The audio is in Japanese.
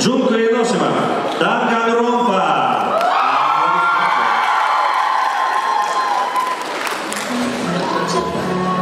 Giunto Hiroshima, Danca Grompa. Thank